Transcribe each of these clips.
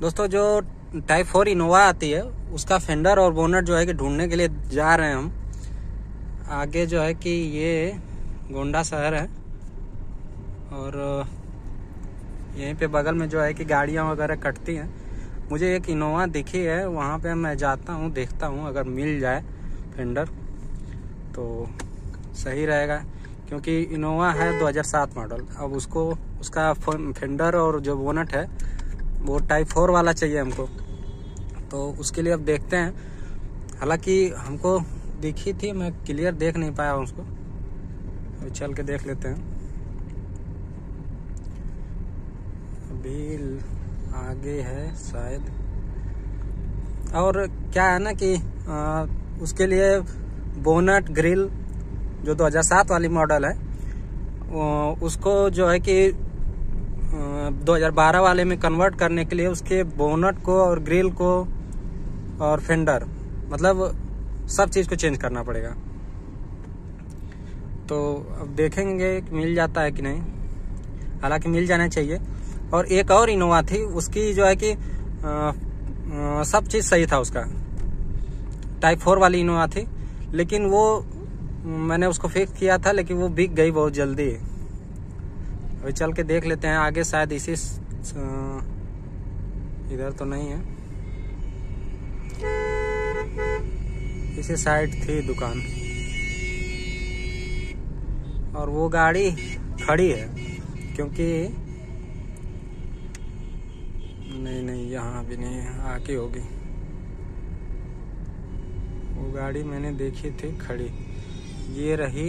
दोस्तों, जो type four Innova आती है, उसका फेंडर और बोनट जो है कि ढूँढने के लिए जा रहे हैं हम। आगे जो है कि ये गोंडा शहर है और यहीं पे बगल में जो है कि गाड़ियाँ वगैरह कटती हैं। मुझे एक इनोवा दिखी है, वहाँ पे मैं जाता हूँ, देखता हूँ, अगर मिल जाए फेंडर तो सही रहेगा। क्योंकि इनोवा है 2007 मॉडल, अब उसको, उसका फेंडर और जो बोनट है वो टाइप फोर वाला चाहिए हमको। तो उसके लिए अब देखते हैं। हालाँकि हमको दिखी थी मैं क्लियर देख नहीं पाया उसको। अभी चल के देख लेते हैं। अभी आगे है शायद। और क्या है ना कि आ, उसके लिए बोनट ग्रिल जो 2007 वाली मॉडल है उसको जो है कि 2012 वाले में कन्वर्ट करने के लिए उसके बोनट को और ग्रिल को और फेंडर मतलब सब चीज़ को चेंज करना पड़ेगा। तो अब देखेंगे मिल जाता है कि नहीं। हालाँकि मिल जाना चाहिए। और एक और इनोवा थी, उसकी जो है कि सब चीज़ सही था उसका। टाइप फोर वाली इनोवा थी, लेकिन वो, मैंने उसको फिक्स किया था, लेकिन वो बिक गई बहुत जल्दी। अभी चल के देख लेते हैं आगे, शायद इसी इधर तो नहीं है। इसी साइड थी दुकान। और वो गाड़ी खड़ी है, क्योंकि नहीं नहीं, यहाँ भी नहीं आके होगी। वो गाड़ी मैंने देखी थी, खड़ी। ये रही,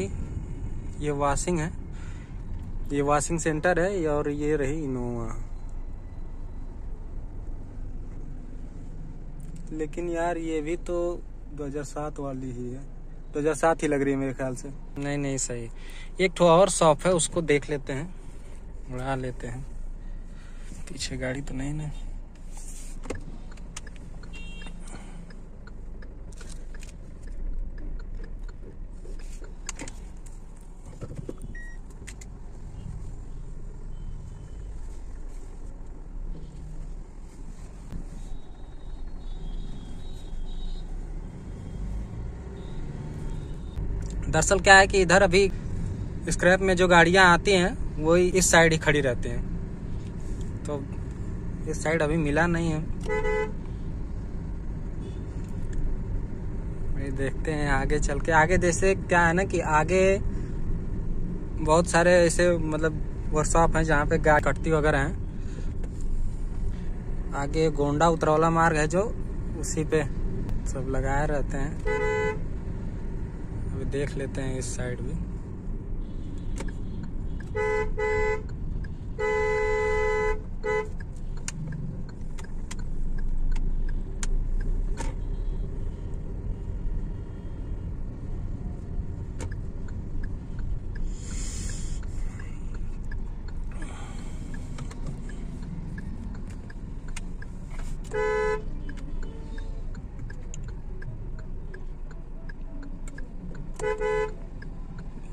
ये वॉशिंग है। ये वॉशिंग सेंटर है और ये रही इनोवा लेकिन यार ये भी तो 2007 वाली ही है। 2007 ही लग रही है मेरे ख्याल से। नहीं नहीं, सही। एक ठो और शॉप है, उसको देख लेते हैं। उड़ा लेते हैं। पीछे गाड़ी तो नहीं ना। दरअसल क्या है कि इधर अभी स्क्रैप में जो गाड़ियाँ आती हैं वो इस साइड ही खड़ी रहती हैं। तो इस साइड अभी मिला नहीं है। देखते हैं आगे चल के। आगे जैसे क्या है ना कि आगे बहुत सारे ऐसे मतलब वर्कशॉप हैं जहाँ पे गाड़ी कटती वगैरह हैं। आगे गोंडा उतरौला मार्ग है जो, उसी पे सब लगाए रहते हैं। देख लेते हैं इस साइड भी।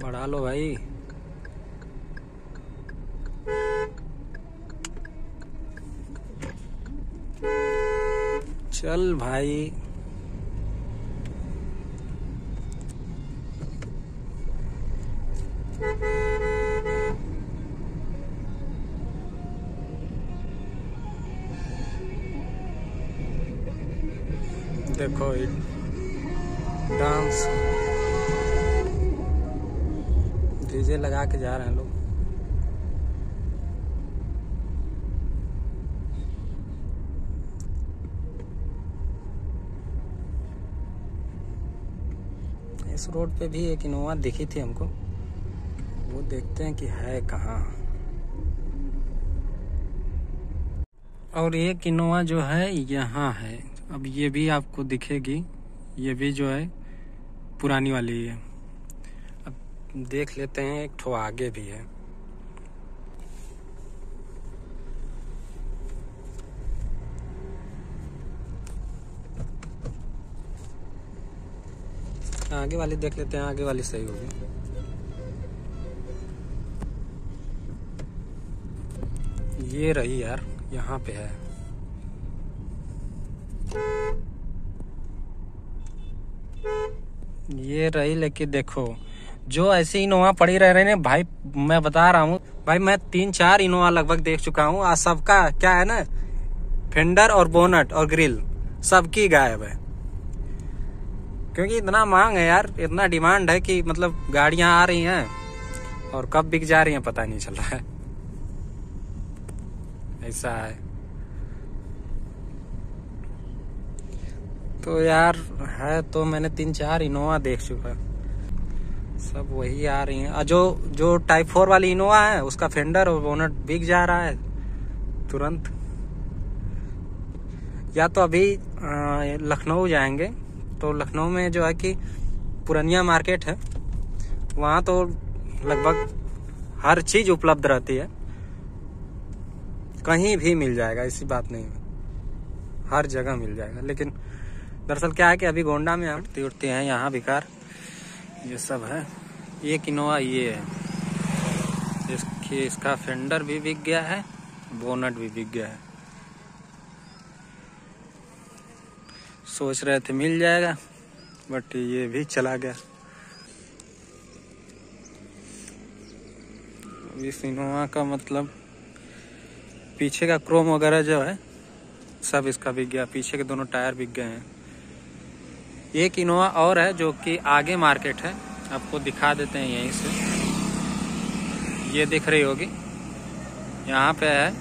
बढ़ा लो भाई। चल भाई। देखो डांस। डीजे लगा के जा रहे हैं लोग। इस रोड पे भी एक इनोवा दिखी थी हमको। वो देखते हैं कि है कहाँ। और एक इनोवा जो है, यहाँ है। अब ये भी आपको दिखेगी। ये भी जो है, पुरानी वाली है। देख लेते हैं, एक ठो आगे भी है। आगे वाली देख लेते हैं, आगे वाली सही होगी। ये रही यार, यहाँ पे है। ये रही लेकिन देखो जो ऐसी इनोवा पड़ी रह रहे है। भाई, मैं बता रहा हूँ। भाई, मैं तीन चार इनोवा लगभग देख चुका हूँ। आज सबका क्या है ना? फेंडर और बोनट और ग्रिल सबकी गायब है। क्योंकि इतना मांग है यार। इतना डिमांड है कि मतलब गाड़ियाँ आ रही हैं और कब बिक जा रही हैं पता नहीं चल रहा है। ऐसा है। तो यार, है तो मैंने तीन चार इनोवा देख चुका। सब वही आ रही हैं। जो जो टाइप फोर वाली इनोवा है, उसका फेंडर और बोनट बिक जा रहा है, तुरंत। या तो अभी लखनऊ जाएँगे। तो लखनऊ में जो है कि पुरानिया मार्केट है, वहाँ तो लगभग हर चीज़ उपलब्ध रहती है। कहीं भी मिल जाएगा, ऐसी बात नहीं है। हर जगह मिल जाएगा। लेकिन दरअसल क्या है कि अभी गोंडा में उठती उठती हैं यहाँ बिकार ये सब है। ये किनोआ ये है। इसकी, इसका फेंडर भी बिक गया है बोनट भी बिक गया है। सोच रहे थे मिल जाएगा बट ये भी चला गया। इस इनोवा का मतलब पीछे का क्रोम वगैरह जो है, सब इसका बिक गया। पीछे के दोनों टायर बिक गए हैं। एक इनोवा और है जो कि आगे मार्केट है। आपको दिखा देते हैं यहीं से। ये दिख रही होगी। यहाँ पे है।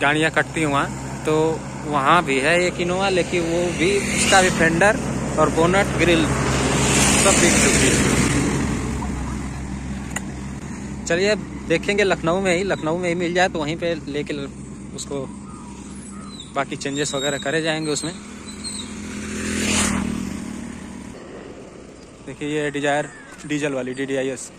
गाड़ियाँ कटती हुआ तो वहाँ भी है एक इनोवा, लेकिन वो भी, उसका भी फेंडर और बोनट ग्रिल सब बिक चुकी है। चलिए, देखेंगे लखनऊ में ही। लखनऊ में ही मिल जाए तो वहीं पे लेके उसको बाकी चेंजेस वगैरह करे जाएँगे उसमें। देखिए ये डिज़ायर डीजल वाली डी डी आई एस